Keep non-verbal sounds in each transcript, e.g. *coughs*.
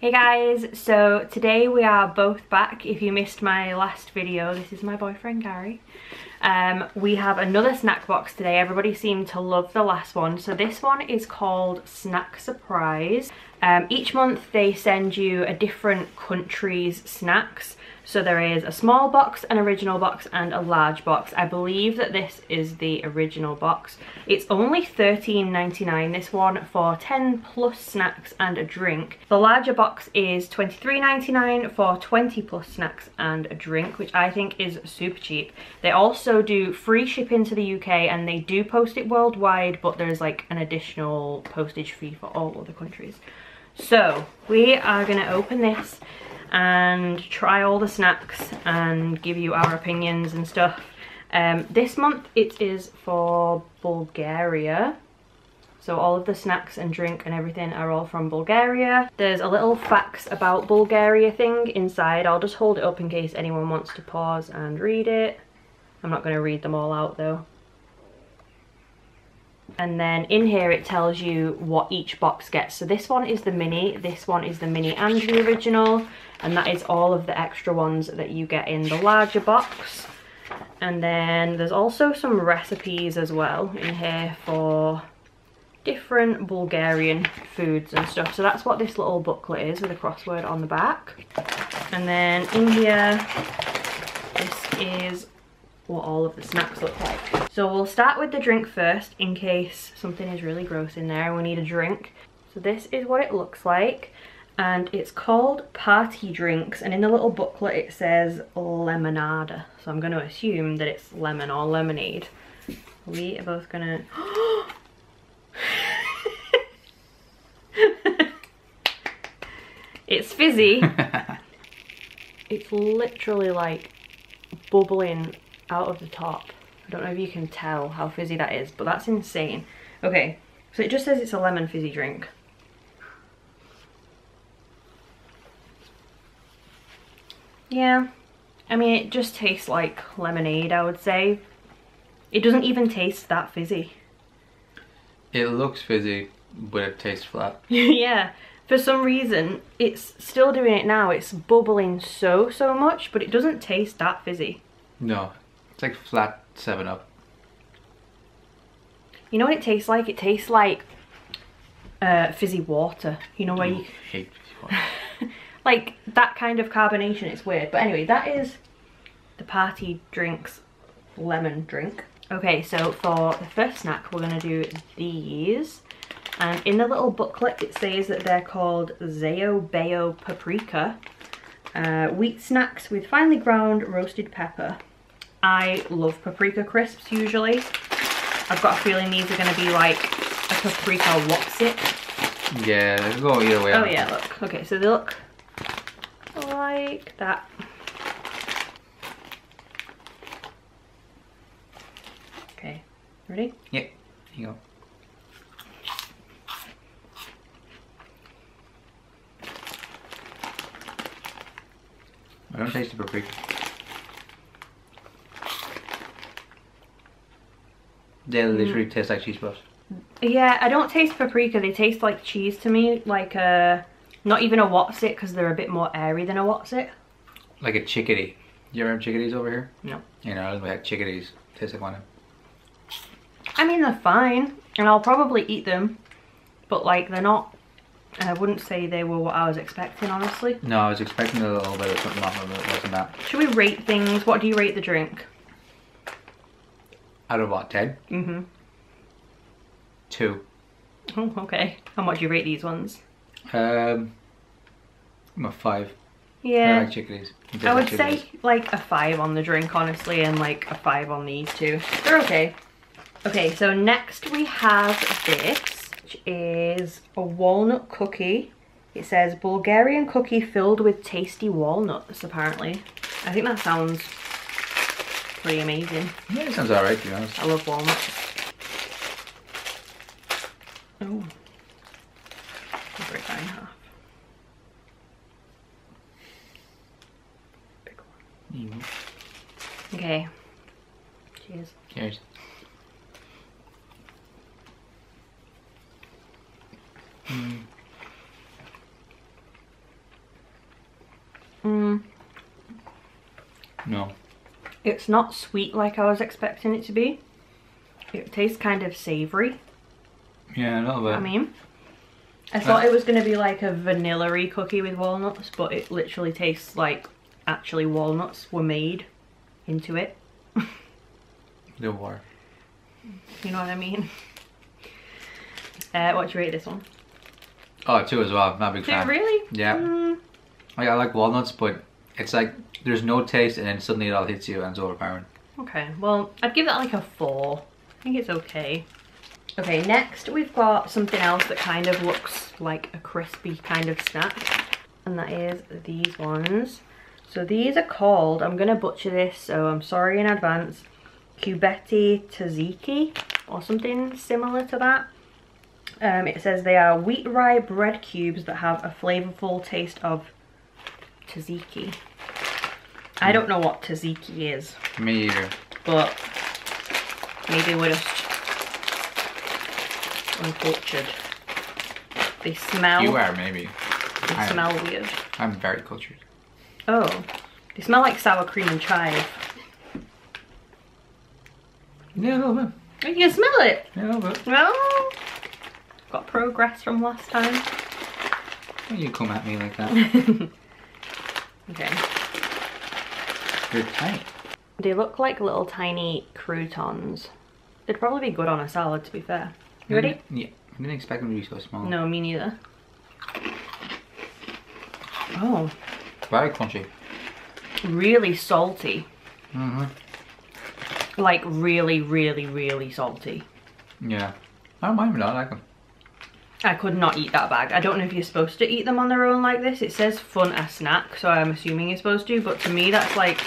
Hey guys, so today we are both back. If you missed my last video, this is my boyfriend Garry. Um, we have another snack box today. Everybody seemed to love the last one. So this one is called Snack Surprise. Um, each month they send you a different country's snacks. So there is a small box, an original box and a large box. I believe that this is the original box. It's only $13.99 this one for 10 plus snacks and a drink. The larger box is $23.99 for 20 plus snacks and a drink which I think is super cheap. They also do free shipping to the UK and they do post it worldwide but there's like an additional postage fee for all other countries. So we are to open this and try all the snacks and give you our opinions and stuff. Um, this month it is for Bulgaria. So all of the snacks and drink and everything are all from Bulgaria. There's a little facts about Bulgaria thing inside. I'll just hold it up in case anyone wants to pause and read it. I'm not going to read them all out though. And then in here it tells you what each box gets. So this one is the mini, this one is the mini and the original and that is all of the extra ones that you get in the larger box. And then there's also some recipes as well in here for different Bulgarian foods and stuff. So that's what this little booklet is with a crossword on the back. And then in here this is what all of the snacks look like. So we'll start with the drink first in case something is really gross in there and we need a drink. So this is what it looks like and it's called Party Drinks and in the little booklet it says lemonade so I'm going to assume that it's lemon or lemonade. We are both going *gasps* to... it's fizzy. *laughs* it's literally like bubbling out of the top. I don't know if you can tell how fizzy that is, but that's insane. Okay, so it just says it's a lemon fizzy drink. Yeah, I mean, it just tastes like lemonade, I would say. It doesn't even taste that fizzy. It looks fizzy, but it tastes flat. *laughs* yeah, for some reason, it's still doing it now. It's bubbling so, so much, but it doesn't taste that fizzy. No, it's like flat 7-Up. You know what it tastes like? It tastes like uh, fizzy water. You know where Ooh, you... hate fizzy water. *laughs* like that kind of carbonation it's weird. But anyway that is the party drinks lemon drink. Okay so for the first snack we're going to do these. And in the little booklet it says that they're called Zao Bayo Paprika uh, wheat snacks with finely ground roasted pepper. I love paprika crisps usually. I've got a feeling these are going to be like a paprika what's it. Yeah, they can go either way. Oh yeah, look. Okay, so they look like that. Okay, ready? Yep, here you go. I don't taste the paprika. They literally mm. taste like cheese puffs. Yeah, I don't taste paprika. They taste like cheese to me, like a uh, not even a Wotsit because they're a bit more airy than a Wotsit. Like a chickadee. Do you ever have chickadees over here? No. You know, we had chickadees. Tastes like one of them. I mean, they're fine. And I'll probably eat them. But like, they're not... And I wouldn't say they were what I was expecting, honestly. No, I was expecting a little bit of something off of it, wasn't that? Should we rate things? What do you rate the drink? Out of what, 10? Mm-hmm. Two. Oh, okay. How much do you rate these ones? Um, a five. Yeah. I like. I would say like a five on the drink, honestly, and like a five on these two. They're okay. Okay, so next we have this, which is a walnut cookie. It says Bulgarian cookie filled with tasty walnuts, apparently. I think that sounds pretty amazing. Yeah, it sounds alright, to be honest. I love walnuts. Oh. Break that in half. Mm. Okay. Cheers. Cheers. Mm. No. It's not sweet like I was expecting it to be. It tastes kind of savoury. Yeah, a little bit. I mean, I thought it was going to be like a vanilla cookie with walnuts, but it literally tastes like actually walnuts were made into it. *laughs* the war. You know what I mean? Uh, what do you rate this one? Oh, two as well. Not a big Two, fan. really? Yeah. Mm, Like I like walnuts, but it's like there's no taste, and then suddenly it all hits you and it's overpowering. okay, well, I'd give that like a four. I think it's okay. Okay, next we've got something else that kind of looks like a crispy kind of snack. And that is these ones. So these are called, I'm going to butcher this, so I'm sorry in advance, Cubetti Tzatziki or something similar to that. Um, it says they are wheat rye bread cubes that have a flavorful taste of tzatziki. I hmm. don't know what tzatziki is, Me either. but maybe we're just uncultured. They smell. You are maybe. They I am. smell weird. I'm very cultured. Oh, they smell like sour cream and chive. Yeah, a little bit. Oh, you can smell it. Yeah, a little bit. Well, got progress from last time. Why you come at me like that? *laughs* okay. They look like little tiny croutons. They'd probably be good on a salad, to be fair. You ready? Yeah. I didn't expect them to be so small. No, me neither. Oh, Very crunchy. really salty. Mm-hmm. Like really, really, really salty. Yeah. I don't mind them. I like them. I could not eat that bag. I don't know if you're supposed to eat them on their own like this. It says fun a snack, so I'm assuming you're supposed to. But to me, that's like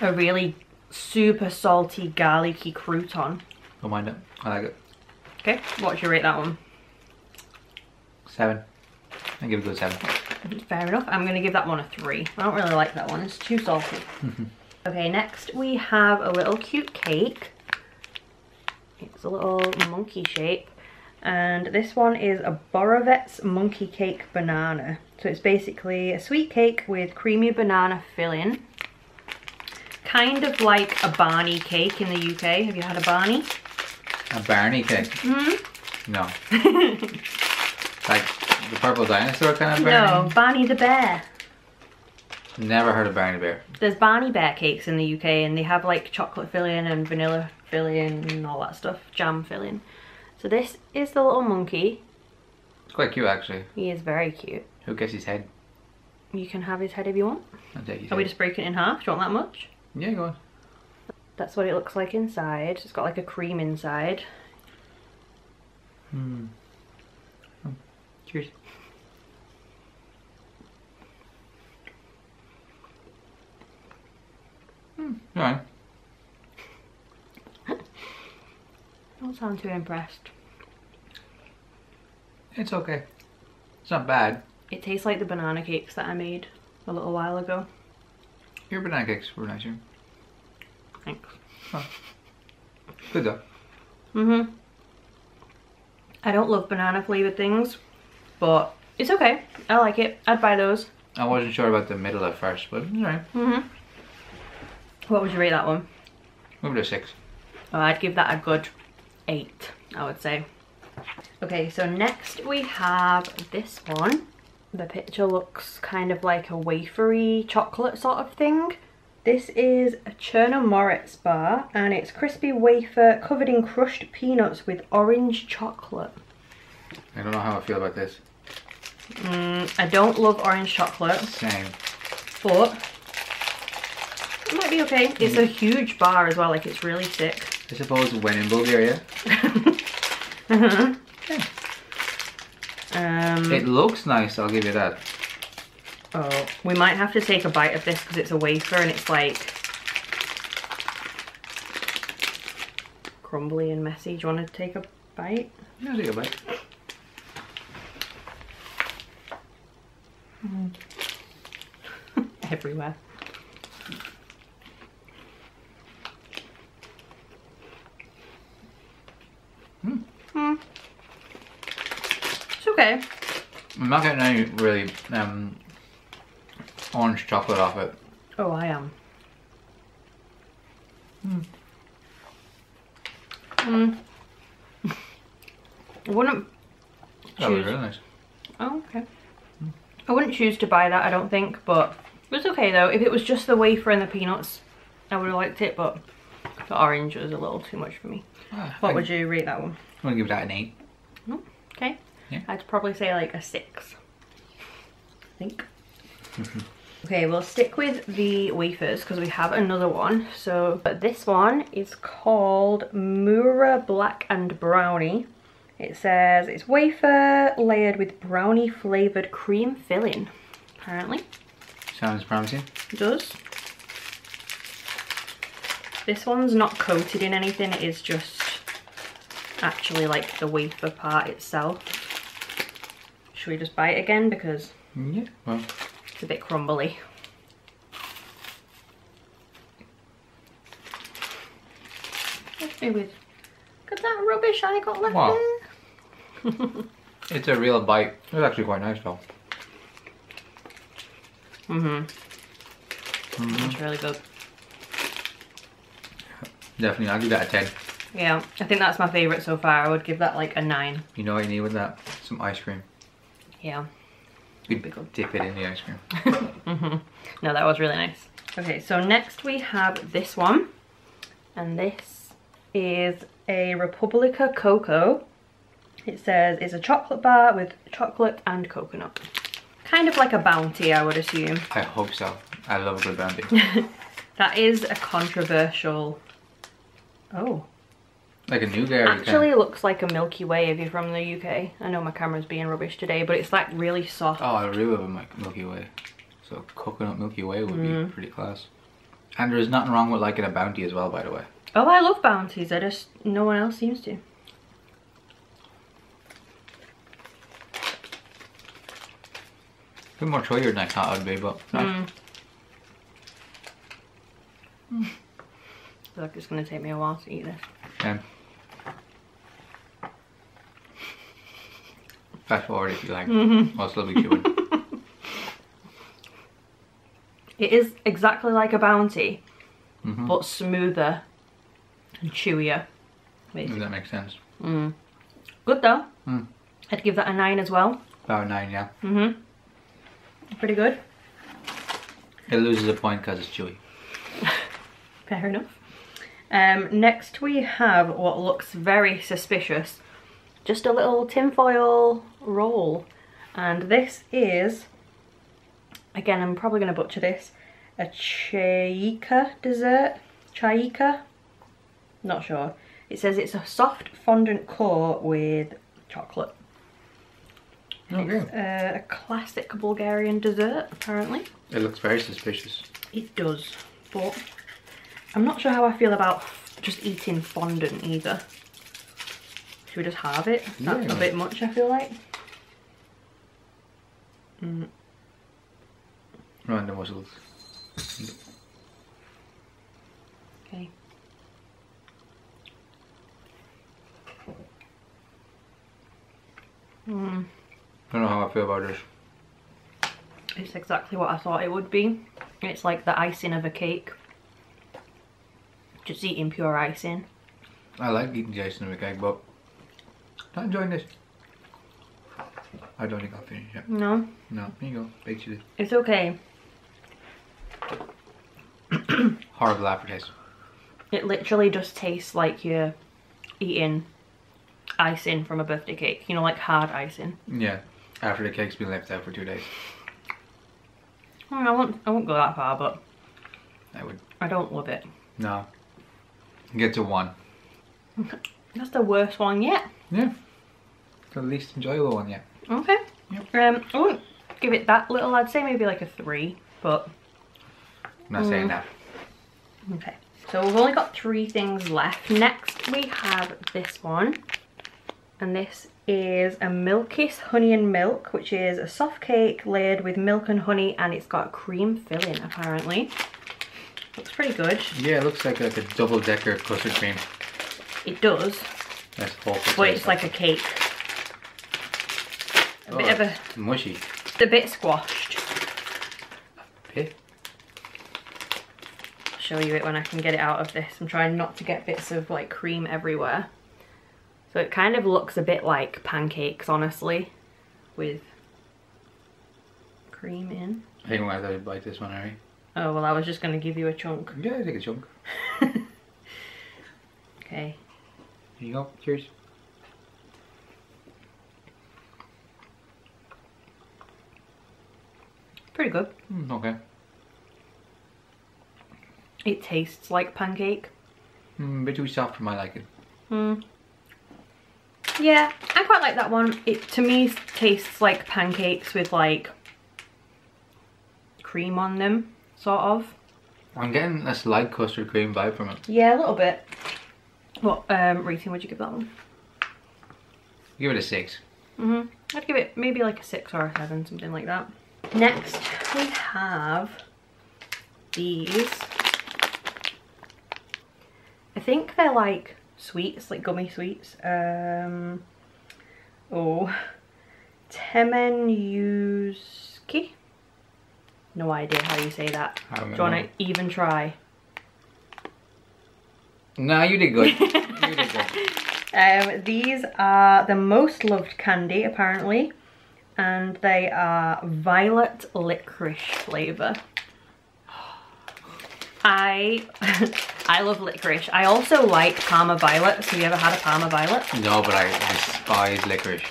a really super salty, garlicky crouton. Don't mind it. I like it. Okay, what you rate that one? Seven. I give it a seven. Fair enough. I'm going to give that one a three. I don't really like that one. It's too salty. *laughs* okay, next we have a little cute cake. It's a little monkey shape. And this one is a Borovets Monkey Cake Banana. So it's basically a sweet cake with creamy banana filling. Kind of like a Barney cake in the UK. Have you had a Barney? A Barney cake. Hmm? No. *laughs* like the purple dinosaur kind of Barney? No, Barney? The Bear. Never heard of Barney Bear. There's Barney Bear cakes in the UK and they have like chocolate filling and vanilla filling and all that stuff, jam filling. So this is the little monkey. It's quite cute actually. He is very cute. Who gets his head? You can have his head if you want. I'll take his Are we just breaking it in half? Do you want that much? Yeah, go on. That's what it looks like inside. It's got like a cream inside. Hmm. Oh, Cheers. Hmm. Alright. *laughs* Don't sound too impressed. It's okay. It's not bad. It tastes like the banana cakes that I made a little while ago. Your banana cakes were nicer. Thanks. Good though. Mm-hmm. I don't love banana flavored things, but it's okay. I like it. I'd buy those. I wasn't sure about the middle at first, but alright. Mm-hmm. What would you rate that one? It to six. Oh, I'd give that a good eight, I would say. Okay, so next we have this one. The picture looks kind of like a wafery chocolate sort of thing. This is a Cherno Moritz bar and it's crispy wafer covered in crushed peanuts with orange chocolate. I don't know how I feel about this. Mm, I don't love orange chocolate, Same. but it might be okay. It's a huge bar as well, like it's really thick. I suppose when in Bulgaria, *laughs* Um, it looks nice, I'll give you that. Oh, we might have to take a bite of this because it's a wafer and it's like crumbly and messy. Do you want to take a bite? Yeah, take a bite. *laughs* Everywhere. Hmm. Hmm. Okay. I'm not getting any really um, orange chocolate off it. Oh, I am. Mm. I wouldn't That was choose. really nice. Oh, okay. I wouldn't choose to buy that, I don't think, but it was okay though. If it was just the wafer and the peanuts, I would have liked it, but the orange was a little too much for me. Ah, What would you rate that one? I'm gonna give that an eight. Okay. Yeah. I'd probably say like a six. I think. Mm-hmm. okay, we'll stick with the wafers because we have another one. So, but this one is called Mura Black and Brownie. It says it's wafer layered with brownie flavored cream filling. Apparently, Sounds promising. it does. This one's not coated in anything. It is just actually like the wafer part itself. Should we just buy it again because Yeah. Well, it's a bit crumbly. Left me with look at that rubbish I got left Wow. there. *laughs* it's a real bite. It's actually quite nice though. Mm-hmm. Mhm. It's really good. Definitely, I'll give that a ten. Yeah, I think that's my favourite so far. I would give that like a nine. You know what you need with that? Some ice cream. Yeah. You good. dip it in the ice cream. *laughs* hmm No, that was really nice. Okay, so next we have this one. And this is a Republica Cocoa. It says it's a chocolate bar with chocolate and coconut. Kind of like a bounty, I would assume. I hope so. I love a good bounty. *laughs* That is a controversial... Oh. Like a nougat. Actually looks like a Milky Way if you're from the UK. I know my camera's being rubbish today, but it's like really soft. Oh, I really love a Mil- Milky Way. So coconut Milky Way would Mm. be pretty class. And there's nothing wrong with liking a bounty as well, by the way. Oh, I love bounties. I just... No one else seems to. A bit more chewier than I thought it would be, but nice. Mm. I feel like it's going to take me a while to eat this. Um, fast forward if you like. Mm-hmm. I'll still be chewing. *laughs* It is exactly like a bounty, Mhm. but smoother and chewier. Basically. that makes sense. Mm. Good though. Mm. I'd give that a 9 as well. About nine, yeah. Mm-hmm. Pretty good. It loses a point because it's chewy. *laughs* Fair enough. Um, next we have what looks very suspicious. Just a little tinfoil roll. And this is, again I'm probably going to butcher this, a chaika dessert. Chaika? Not sure. It says it's a soft fondant core with chocolate. Okay. It's uh, a classic Bulgarian dessert apparently. It looks very suspicious. It does, but I'm not sure how I feel about just eating fondant either. Should we just have it? That's Yeah. a bit much, I feel like. Mm, the muscles. okay. Mm, I don't know how I feel about this. it's exactly what I thought it would be. It's like the icing of a cake. Just eating pure icing. I like eating the icing of a cake, but I'm not enjoying this. I don't think I'll finish it. No, No, here you go. Baked chili. it's okay. *coughs* Horrible aftertaste. It literally just tastes like you're eating icing from a birthday cake. You know, like hard icing. Yeah. After the cake's been left out for two days. Mm, I won't. I won't go that far, but I would. I don't love it. No. Get to one. *laughs* That's the worst one yet. Yeah. The least enjoyable one yet. Okay. Yep. Um, I won't give it that little. I'd say maybe like a three, but I'm not saying that. okay. So we've only got three things left. Next we have this one, and this is a Milkiss Honey and Milk, which is a soft cake layered with milk and honey, and it's got cream filling apparently. Looks pretty good. Yeah, it looks like, like a double decker custard cream. It does, hope it but it's like a cake. A bit of a, it's mushy. a bit squashed. Pit. show you it when I can get it out of this. I'm trying not to get bits of like cream everywhere. So it kind of looks a bit like pancakes, honestly, with cream in. I think I thought you'd bite this one, Harry. Oh, well, I was just going to give you a chunk. Yeah, I take a chunk. *laughs* Okay. Here you go. Cheers. Pretty good. Mm, okay. It tastes like pancake. Mm, a bit too soft for my liking. Hmm. Yeah, I quite like that one. It to me tastes like pancakes with like cream on them, sort of. I'm getting a slight custard cream vibe from it. Yeah, a little bit. What um rating would you give that one? Give it a six. Mm hmm I'd give it maybe like a six or a seven, something like that. Next, we have these. I think they're like sweets, like gummy sweets. Um, oh, Temenyuski. No idea how you say that. Don't you want to even try? No, you did good. you did good. *laughs* Um, these are the most loved candy, apparently, and they are violet licorice flavour. I *laughs* I love licorice. I also like Parma Violet. Have you ever had a Parma Violet? No, but I despise licorice.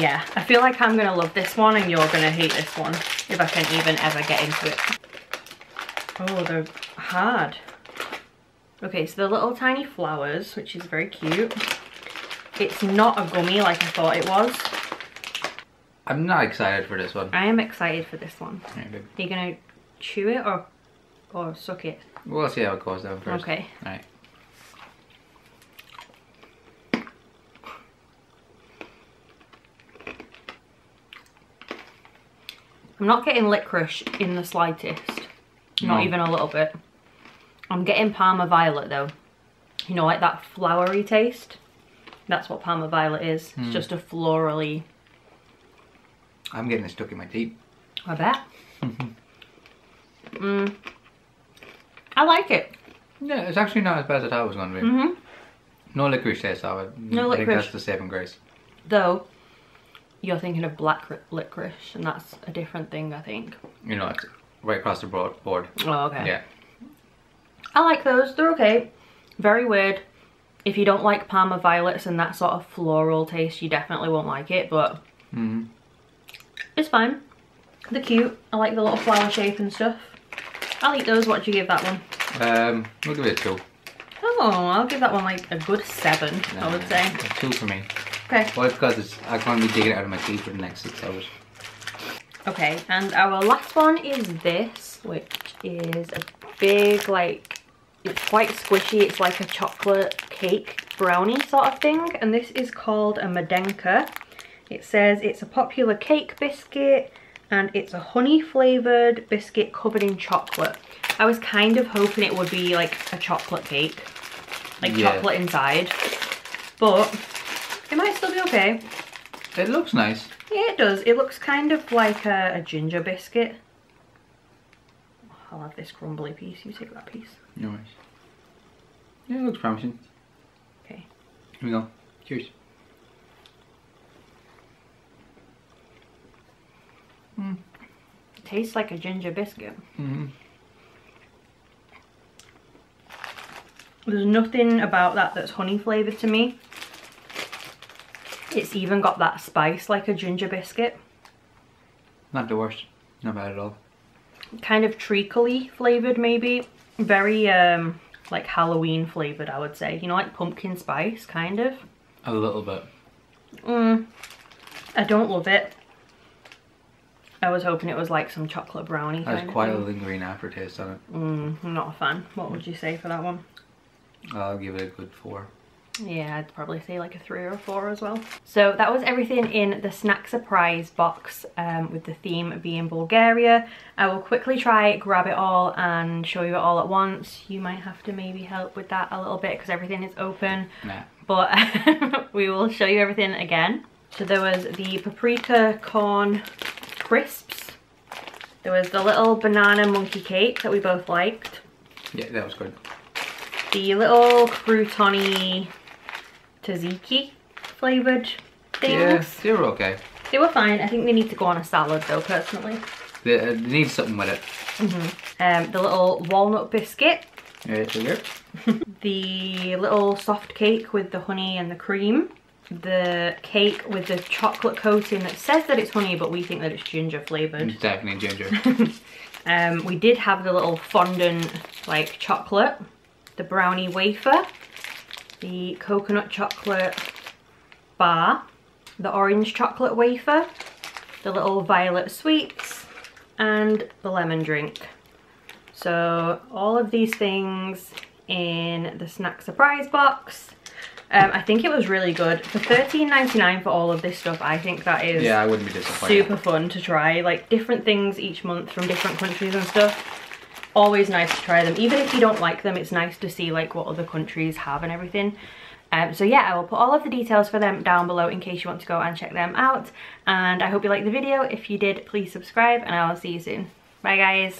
Yeah, I feel like I'm gonna love this one and you're gonna hate this one if I can even ever get into it. Oh, they're hard. Okay, so the little tiny flowers, which is very cute. It's not a gummy like I thought it was. I'm not excited for this one. I am excited for this one. Good. Are you gonna chew it or or suck it? We'll see how it goes down first. Okay. Alright. I'm not getting licorice in the slightest. Not No. even a little bit. I'm getting Parma Violet though. You know, like that flowery taste. That's what Parma Violet is. It's hmm. just a florally. I'm getting it stuck in my teeth. I bet. *laughs* mm. I like it. Yeah, it's actually not as bad as I thought it was going to be. hmm No licorice taste of it. No I think licorice. that's the saving grace. Though, you're thinking of black licorice, and that's a different thing, I think. You know, it's right across the broad board. Oh, okay. Yeah. I like those. They're okay. Very weird. If you don't like Parma Violets and that sort of floral taste, you definitely won't like it, but hmm it's fine. They're cute. I like the little flower shape and stuff. I'll eat those. What do you give that one? Um, we'll give it a two. Oh, I'll give that one like a good seven, I would say. A two for me. Okay. Well, because it's, I can't be digging it out of my teeth for the next six hours. Okay, and our last one is this, which is a big, like, it's quite squishy. It's like a chocolate cake brownie sort of thing. And this is called a Medenka. It says it's a popular cake biscuit and it's a honey flavoured biscuit covered in chocolate. I was kind of hoping it would be like a chocolate cake, like Yeah. chocolate inside, but it might still be okay. It looks nice. Yeah, it does. It looks kind of like a, a ginger biscuit. I'll have this crumbly piece. You take that piece. No worries. Yeah, it looks promising. Okay. Here we go. Cheers. It tastes like a ginger biscuit. hmm There's nothing about that that's honey flavoured to me. It's even got that spice like a ginger biscuit. Not the worst. Not bad at all. Kind of treacly flavoured maybe. Very um like Halloween flavoured I would say. You know like pumpkin spice kind of. A little bit. Mm, I don't love it. I was hoping it was like some chocolate brownie Has quite a lingering aftertaste on it. Mm, I'm not a fan. What would you say for that one? I'll give it a good four. Yeah, I'd probably say like a three or a four as well. So that was everything in the snack surprise box um, with the theme being Bulgaria. I will quickly try grab it all and show you it all at once. You might have to maybe help with that a little bit because everything is open. Nah. But *laughs* we will show you everything again. So there was the paprika corn crisps. There was the little banana monkey cake that we both liked. Yeah, that was good. The little croutony tzatziki flavoured Yeah, things. they were okay. They were fine. I think they need to go on a salad though, personally. They, uh, they need something with it. Mhm. Um, the little walnut biscuit. Yeah, so here. *laughs* The little soft cake with the honey and the cream. The cake with the chocolate coating that says that it's honey, but we think that it's ginger flavoured. It's definitely ginger. *laughs* Um, we did have the little fondant like chocolate, the brownie wafer, the coconut chocolate bar, the orange chocolate wafer, the little violet sweets, and the lemon drink. So all of these things in the snack surprise box. Um, I think it was really good. For $13.99 for all of this stuff, I think that is yeah, I wouldn't be disappointed. super fun to try. Like different things each month from different countries and stuff. Always nice to try them. Even if you don't like them it's nice to see like what other countries have and everything. Um, so yeah I will put all of the details for them down below in case you want to go and check them out. And I hope you liked the video. If you did please subscribe and I will see you soon. Bye guys.